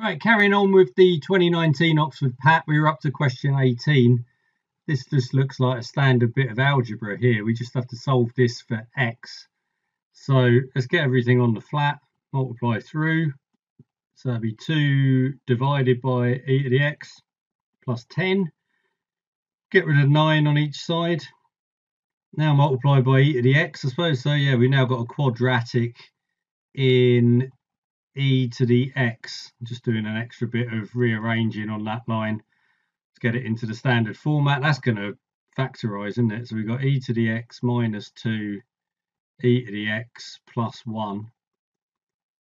Right, carrying on with the 2019 Oxford PAT, we were up to question 18. This just looks like a standard bit of algebra here. We just have to solve this for x. So let's get everything on the flat, multiply through. So that'd be 2 divided by e to the x plus 10. Get rid of 9 on each side. Now multiply by e to the x, I suppose. So yeah, we've now got a quadratic in e to the x. Just doing an extra bit of rearranging on that line to get it into the standard format. That's going to factorize, isn't it? So we've got e to the x minus 2 e to the x plus 1.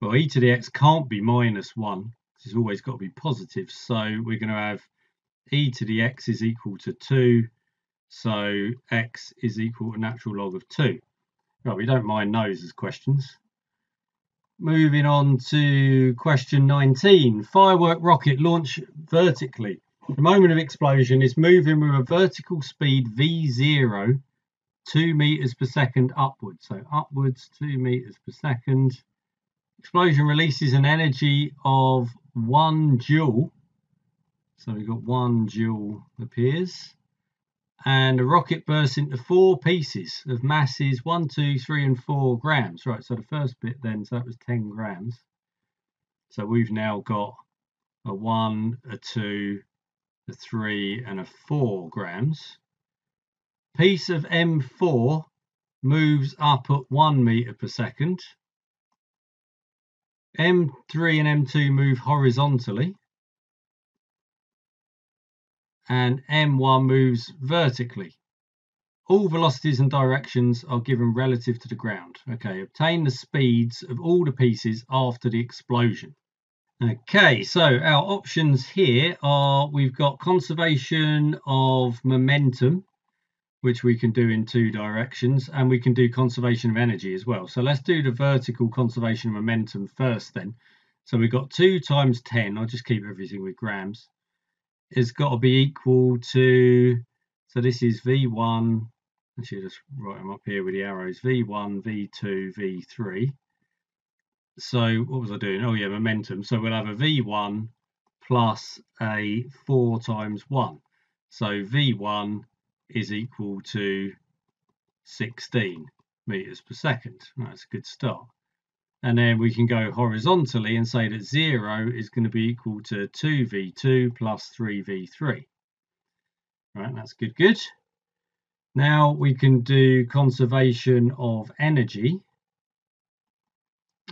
Well, e to the x can't be minus 1. It's always got to be positive. So we're going to have e to the x is equal to 2. So x is equal to natural log of 2. Right, we don't mind those as questions. Moving on to question 19. Firework rocket launch vertically. The moment of explosion is moving with a vertical speed v0 2 meters per second upwards. So upwards 2 meters per second. Explosion releases an energy of 1 joule. So we've got 1 joule appears and a rocket bursts into four pieces of masses one, two, three, and four grams. Right, so the first bit then, so that was 10 grams. So we've now got a one, a two, a three, and a four grams. Piece of M4 moves up at one meter per second. M3 and M2 move horizontally and m1 moves vertically. All velocities and directions are given relative to the ground. Okay, obtain the speeds of all the pieces after the explosion. Okay, so our options here are we've got conservation of momentum, which we can do in two directions, and we can do conservation of energy as well. So let's do the vertical conservation of momentum first then. So we've got 2 times 10, I'll just keep everything with grams, has got to be equal to, so this is V1, actually just write them up here with the arrows, V1, V2, V3. So what was I doing? Oh yeah, momentum. So we'll have a V1 plus a 4 times 1. So V1 is equal to 16 meters per second. That's a good start. And then we can go horizontally and say that 0 is going to be equal to 2v2 plus 3v3. Right, that's good, good. Now we can do conservation of energy.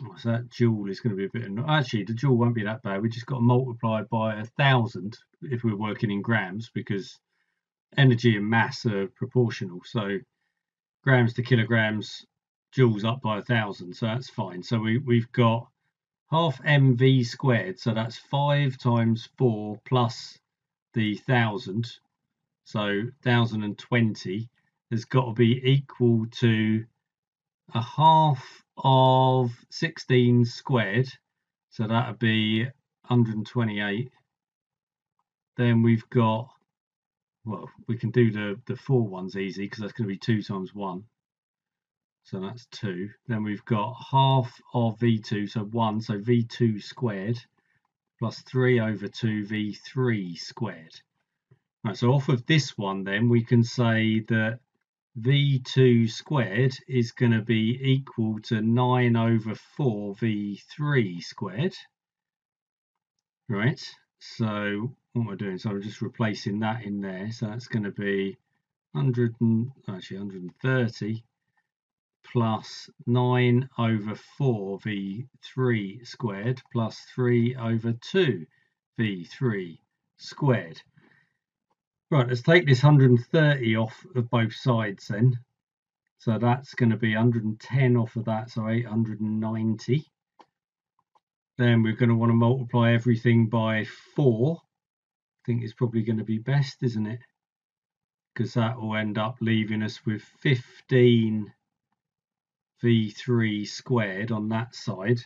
Oh, so that joule is going to be a bit, actually the joule won't be that bad. We just got to multiply by a thousand if we're working in grams because energy and mass are proportional. So grams to kilograms joules up by a thousand, so that's fine. So we, we've got half mv squared, so that's 5 times 4 plus the 1000, so 1020 has got to be equal to a half of 16 squared, so that would be 128. Then we've got, well, we can do the, the four ones easy because that's going to be 2 times 1. So that's 2. Then we've got half of v2, so 1, so v2 squared, plus 3 over 2 v3 squared. Right, so off of this one then, we can say that v2 squared is going to be equal to 9 over 4 v3 squared. Right, so what am I doing? So I'm just replacing that in there. So that's going to be 100 and, actually 130 plus 9 over 4 v3 squared plus 3 over 2 v3 squared. Right, let's take this 130 off of both sides then. So that's going to be 110 off of that, so 890. Then we're going to want to multiply everything by 4. I think it's probably going to be best, isn't it? Because that will end up leaving us with 15 v3 squared on that side.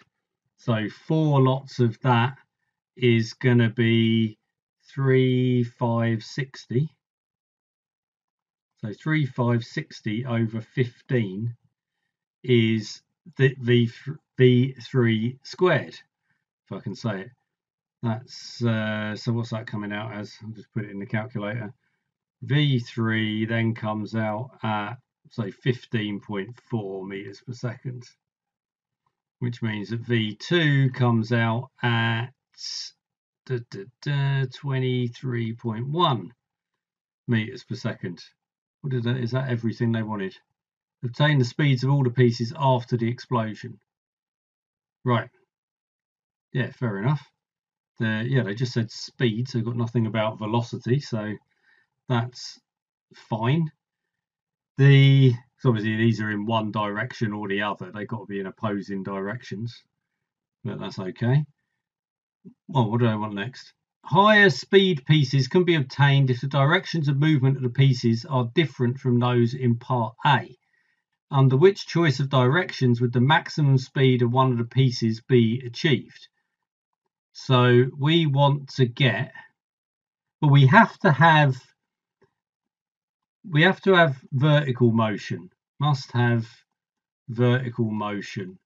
So four lots of that is going to be 3560. So 3560 over 15 is the v, v3 squared, if I can say it. That's uh, so what's that coming out as? I'll just put it in the calculator. V3 then comes out at say 15.4 meters per second, which means that V2 comes out at 23.1 meters per second. What is that? Is that everything they wanted? Obtain the speeds of all the pieces after the explosion. Right. Yeah, fair enough. The, yeah, they just said speed, so got nothing about velocity, so that's fine. The so obviously these are in one direction or the other. They've got to be in opposing directions, but that's okay. Well, what do I want next? Higher speed pieces can be obtained if the directions of movement of the pieces are different from those in part A. Under which choice of directions would the maximum speed of one of the pieces be achieved? So we want to get, but we have to have, we have to have vertical motion, must have vertical motion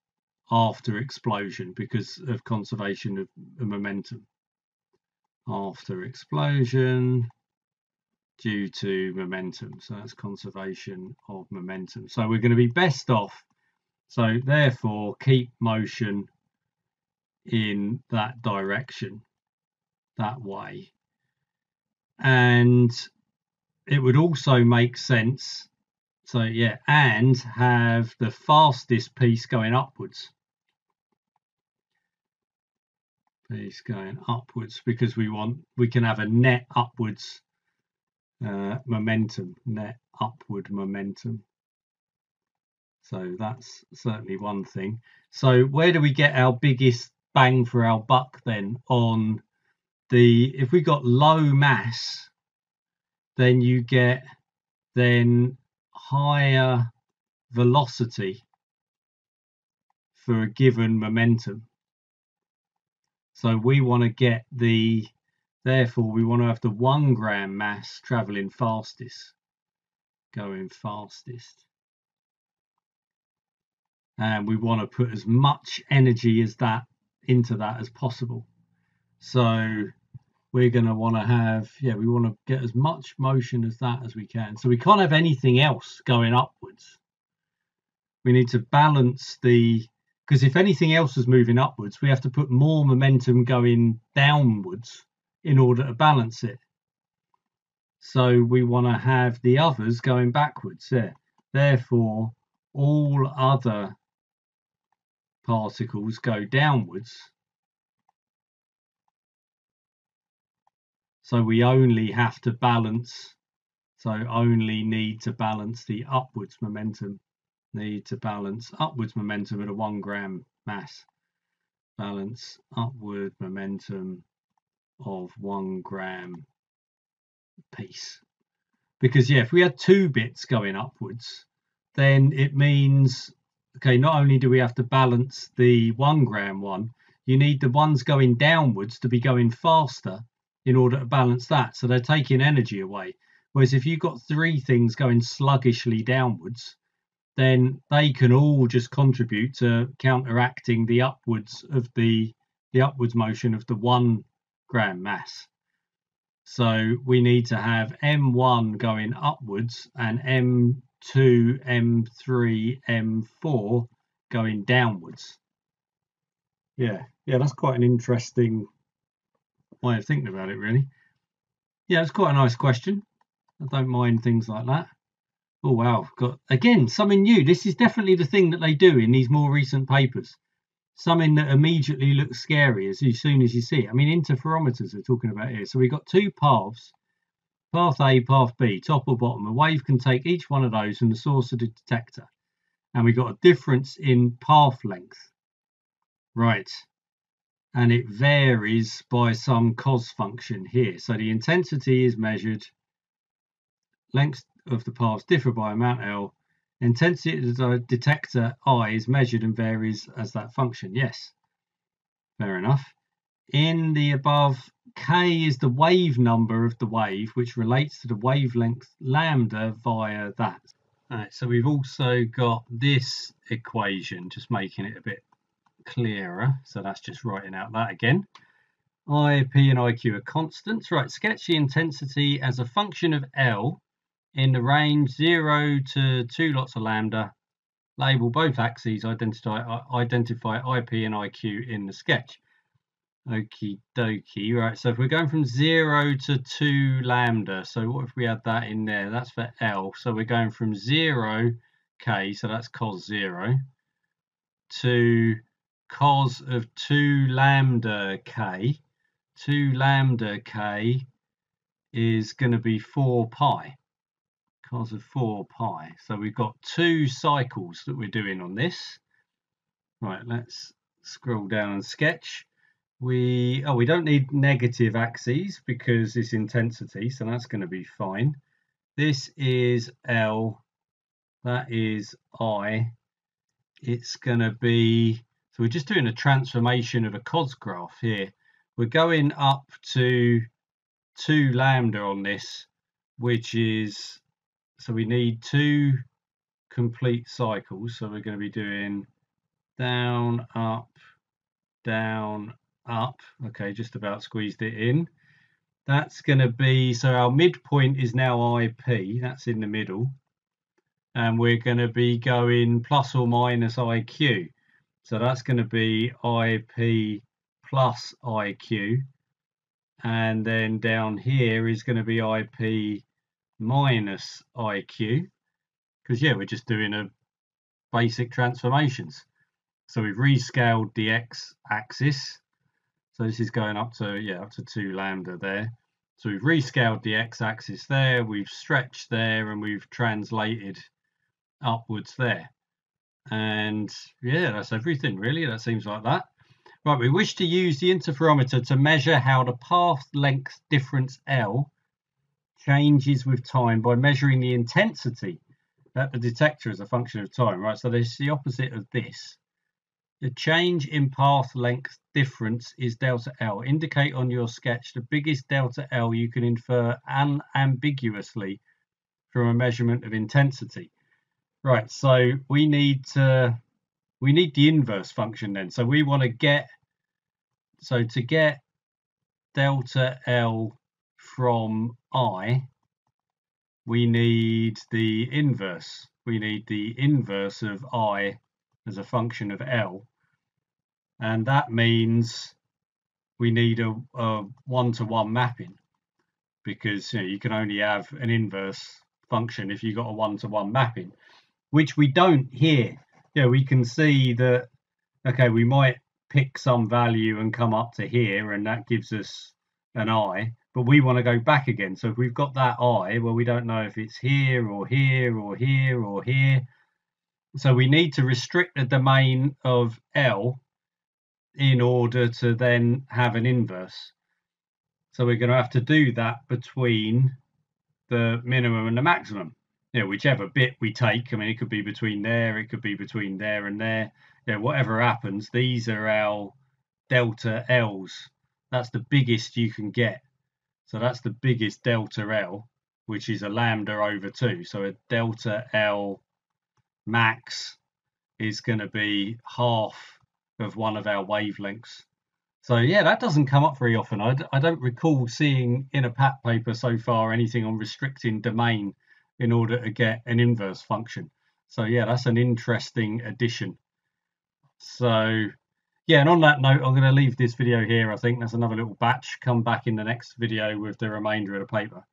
after explosion because of conservation of, momentum. After explosion due to momentum. So that's conservation of momentum. So we're going to be best off. So therefore keep motion in that direction, that way. And it would also make sense so yeah, and have the fastest piece going upwards. Piece going upwards because we want we can have a net upwards uh, momentum, net upward momentum. So that's certainly one thing. So where do we get our biggest bang for our buck then on the if we got low mass then you get then higher velocity for a given momentum. So we want to get the, therefore we want to have the one gram mass traveling fastest, going fastest. And we want to put as much energy as that into that as possible. So we're going to want to have, yeah, we want to get as much motion as that as we can. So we can't have anything else going upwards. We need to balance the, because if anything else is moving upwards, we have to put more momentum going downwards in order to balance it. So we want to have the others going backwards there. Therefore, all other particles go downwards So we only have to balance, so only need to balance the upwards momentum, need to balance upwards momentum at a one gram mass. Balance upward momentum of one gram piece. Because yeah, if we had two bits going upwards, then it means, okay, not only do we have to balance the one gram one, you need the ones going downwards to be going faster in order to balance that. So they're taking energy away. Whereas if you've got three things going sluggishly downwards, then they can all just contribute to counteracting the upwards of the the upwards motion of the one gram mass. So we need to have M1 going upwards and M2, M3, M4 going downwards. Yeah, yeah, that's quite an interesting way of thinking about it, really. Yeah, it's quite a nice question. I don't mind things like that. Oh wow, got again something new. This is definitely the thing that they do in these more recent papers. Something that immediately looks scary as, soon as you see it. I mean, interferometers we're talking about here. So we've got two paths, path A, path B, top or bottom. A wave can take each one of those from the source of the detector. And we've got a difference in path length. Right and it varies by some cos function here. So the intensity is measured, length of the paths differ by amount L, intensity of the detector I is measured and varies as that function. Yes, fair enough. In the above, K is the wave number of the wave, which relates to the wavelength lambda via that. All right, so we've also got this equation, just making it a bit clearer. So that's just writing out that again. I, P and IQ are constants. Right, sketch the intensity as a function of L in the range 0 to 2 lots of lambda. Label both axes, identify, identify IP and IQ in the sketch. Okie dokie. Right, so if we're going from 0 to 2 lambda, so what if we add that in there? That's for L. So we're going from 0 k, so that's cos 0, to cos of 2 lambda k. 2 lambda k is going to be 4 pi. Cos of 4 pi. So we've got two cycles that we're doing on this. Right, let's scroll down and sketch we oh we don't need negative axes because it's intensity so that's going to be fine this is L that is I it's going to be so we're just doing a transformation of a cos graph here we're going up to 2 lambda on this which is so we need two complete cycles so we're going to be doing down up down up. Okay, just about squeezed it in. That's going to be, so our midpoint is now IP, that's in the middle. And we're going to be going plus or minus IQ. So that's going to be IP plus IQ. And then down here is going to be IP minus IQ. Because, yeah, we're just doing a basic transformations. So we've rescaled the x-axis so this is going up to, yeah, up to 2 lambda there. So we've rescaled the x-axis there, we've stretched there, and we've translated upwards there. And yeah, that's everything really. That seems like that. Right, we wish to use the interferometer to measure how the path length difference L changes with time by measuring the intensity at the detector as a function of time, right? So this is the opposite of this. The change in path length difference is delta L. Indicate on your sketch the biggest delta L you can infer unambiguously from a measurement of intensity. Right, so we need to we need the inverse function then. So we want to get so to get delta L from I, we need the inverse. We need the inverse of I as a function of L. And that means we need a, a one-to-one mapping because you, know, you, can only have an inverse function if you've got a one-to-one mapping, which we don't here. Yeah, we can see that, okay, we might pick some value and come up to here and that gives us an I, but we want to go back again. So if we've got that I, well, we don't know if it's here or here or here or here. So we need to restrict the domain of L in order to then have an inverse. So we're going to have to do that between the minimum and the maximum. You know, whichever bit we take, I mean, it could be between there, it could be between there and there. You know, whatever happens, these are our delta L's. That's the biggest you can get. So that's the biggest delta L, which is a lambda over 2. So a delta L max is going to be half of one of our wavelengths. So yeah, that doesn't come up very often. I d- I don't recall seeing in a PAT paper so far anything on restricting domain in order to get an inverse function. So yeah, that's an interesting addition. So yeah, and on that note, I'm going to leave this video here. I think that's another little batch. Come back in the next video with the remainder of the paper.